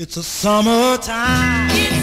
It's a summertime.